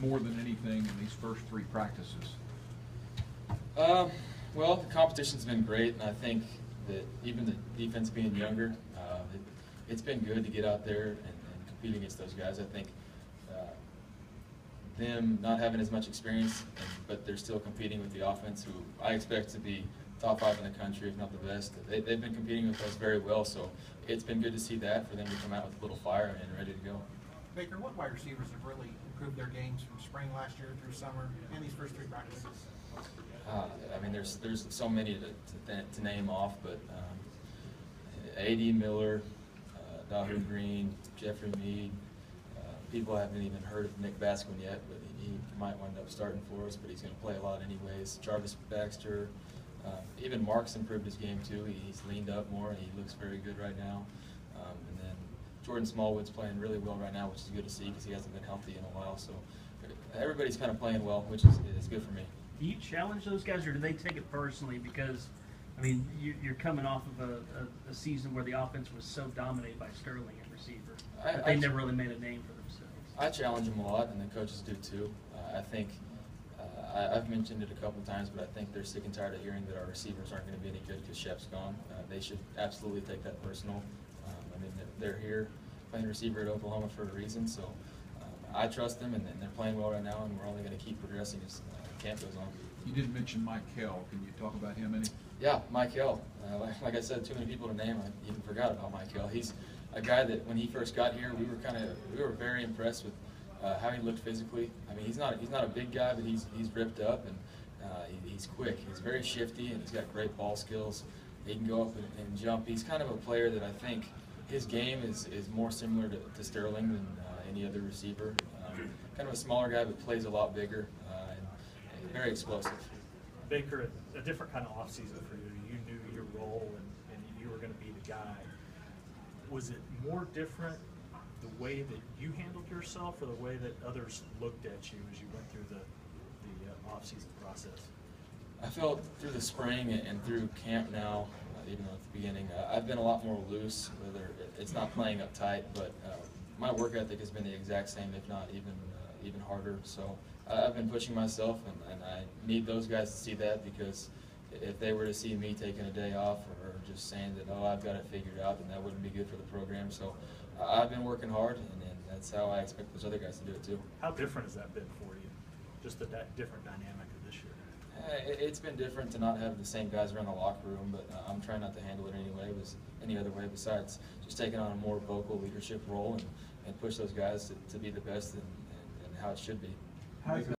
more than anything in these first three practices? Um, well, the competition's been great, and I think that even the defense being younger, uh, it, it's been good to get out there and, and compete against those guys. I think uh, them not having as much experience, and, but they're still competing with the offense, who I expect to be top five in the country, if not the best. They, they've been competing with us very well, so it's been good to see that for them to come out with a little fire and ready to go. Baker, what wide receivers have really improved their games from spring last year through summer and these first three practices? Uh, I mean, there's there's so many to, to, to name off, but um, A.D. Miller, uh, Dahu Green, Jeffery Mead. Uh, people haven't even heard of Nick Basquine yet, but he, might wind up starting for us. But he's going to play a lot anyways. Jarvis Baxter, uh, even Mark's improved his game too. He, he's leaned up more. He looks very good right now. Um, and then Jordan Smallwood's playing really well right now, which is good to see because he hasn't been healthy in a while. So everybody's kind of playing well, which is, is good for me. Do you challenge those guys, or do they take it personally? Because, I mean, you, you're coming off of a, a, a season where the offense was so dominated by Sterling at receiver, I- but they I- never really made a name for themselves. I challenge them a lot, and the coaches do too. Uh, I think uh, I, I've mentioned it a couple times, but I think they're sick and tired of hearing that our receivers aren't going to be any good because Shep's gone. Uh, they should absolutely take that personal. They're, here playing receiver at Oklahoma for a reason, so um, I trust them, and, and they're playing well right now, and we're only going to keep progressing as uh, camp goes on. You didn't mention Mike Kell. Can you talk about him any? Yeah, Mike Hill. Uh, like, like I said, too many people to name. I even forgot about Mike Hill. He's a guy that when he first got here, we were kind of we were very impressed with uh, how he looked physically. I mean, he's not he's not a big guy, but he's he's ripped up and uh, he, he's quick. He's very shifty and he's got great ball skills. He can go up and, and jump. He's kind of a player that I think his game is, is more similar to, to Sterling than uh, any other receiver. Um, kind of a smaller guy, but plays a lot bigger uh, and, and very explosive. Baker, a, different kind of offseason for you. You knew your role and, and you were going to be the guy. Was it more different the way that you handled yourself or the way that others looked at you as you went through the, the uh, offseason process? I felt through the spring and through camp now, even though at the beginning, uh, I've been a lot more loose. Whether it's not playing up tight, but uh, my work ethic has been the exact same, if not even uh, even harder. So I've been pushing myself, and, and I need those guys to see that because if they were to see me taking a day off or just saying that oh I've got it figured out, then that wouldn't be good for the program. So I've been working hard, and, and that's how I expect those other guys to do it too. How different has that been for you? Just the di- different dynamic of this year? It- It's been different to not have the same guys around the locker room, but uh, I'm trying not to handle it any way, any other way besides just taking on a more vocal leadership role and, and push those guys to, to be the best and, and, and how it should be.